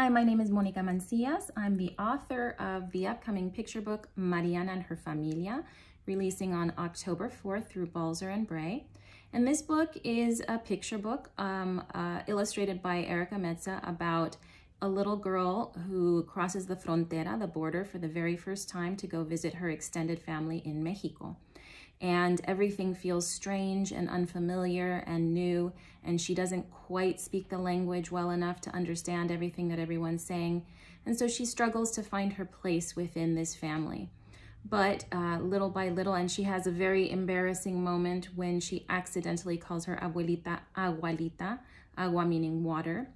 Hi, my name is Monica Mancillas. I'm the author of the upcoming picture book, Mariana and Her Familia, releasing on October 4th through Balzer and Bray. And this book is a picture book um, uh, illustrated by Erika Meza about a little girl who crosses the frontera, the border, for the very first time to go visit her extended family in Mexico. And everything feels strange and unfamiliar and new and she doesn't quite speak the language well enough to understand everything that everyone's saying. And so she struggles to find her place within this family. But uh, little by little and she has a very embarrassing moment when she accidentally calls her abuelita agualita agua meaning water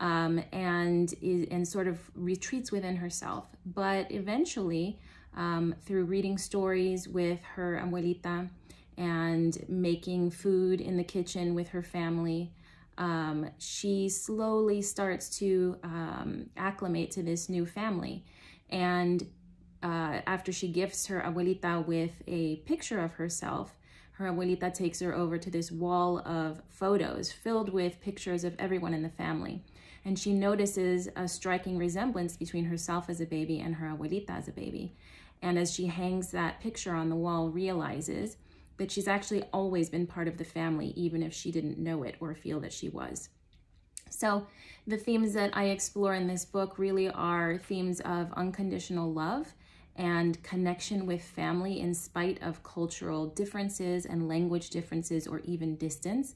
um, and and sort of retreats within herself but eventually um, through reading stories with her abuelita and making food in the kitchen with her family. Um, she slowly starts to um, acclimate to this new family. And uh, after she gifts her abuelita with a picture of herself, her abuelita takes her over to this wall of photos filled with pictures of everyone in the family. And she notices a striking resemblance between herself as a baby and her abuelita as a baby and as she hangs that picture on the wall, realizes that she's actually always been part of the family, even if she didn't know it or feel that she was. So the themes that I explore in this book really are themes of unconditional love and connection with family in spite of cultural differences and language differences or even distance.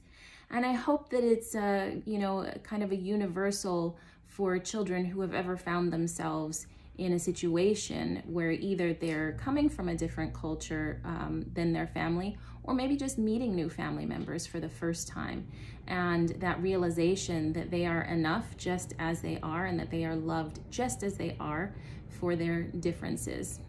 And I hope that it's, a, you know, kind of a universal for children who have ever found themselves in a situation where either they're coming from a different culture um, than their family or maybe just meeting new family members for the first time and that realization that they are enough just as they are and that they are loved just as they are for their differences.